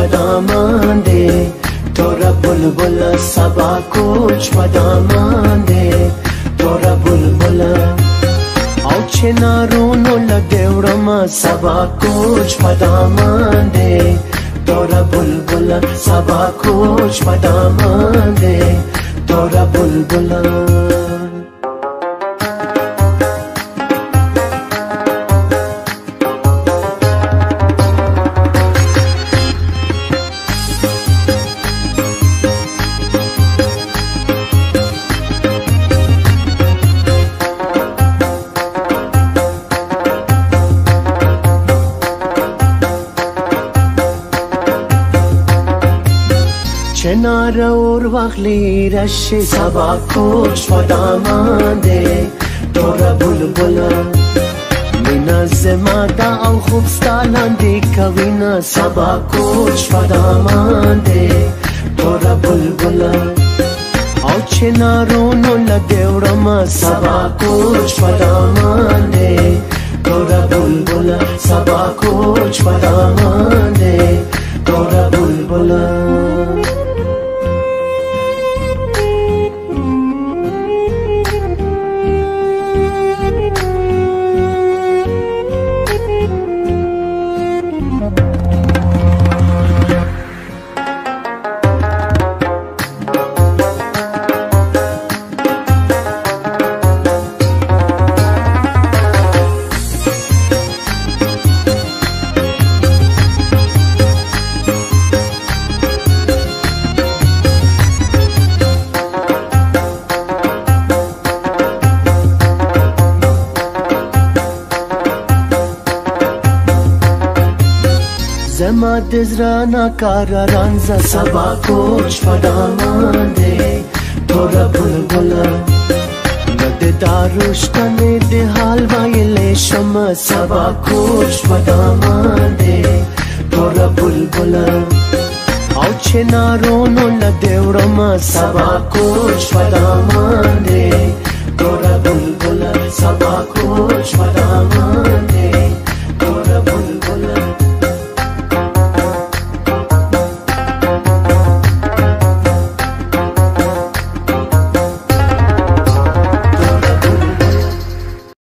دامان دی تورا بلبل سبا کوچ په دامان دی تورا بلبل او چې نارونو لګېوړم سبا کوچ په دامان دی تورا بلبل سبا کوچ په دامان دی تورا بلبل کنار اور واخلی رش سبا کوش پدامان ده دورا بلبلا مینا زما دا او خوب ستالان دی کوینا سبا کوش پدامان ده دورا بلبلا او چنارونو لدیورما سبا کوش پدامان ده دورا بلبلا سبا کوش پدامان ده دورا بلبلا زما د زړه نه کار رانځه سبا کوچ پدامان دی ټول بلبل د داروشتنې د حال وایلې شم سبا کوچ پدامان دی ټول بلبل او چې نارونو نه دیورم سبا کوچ پدامان دی ټول بلبل سبا کوچ پدامان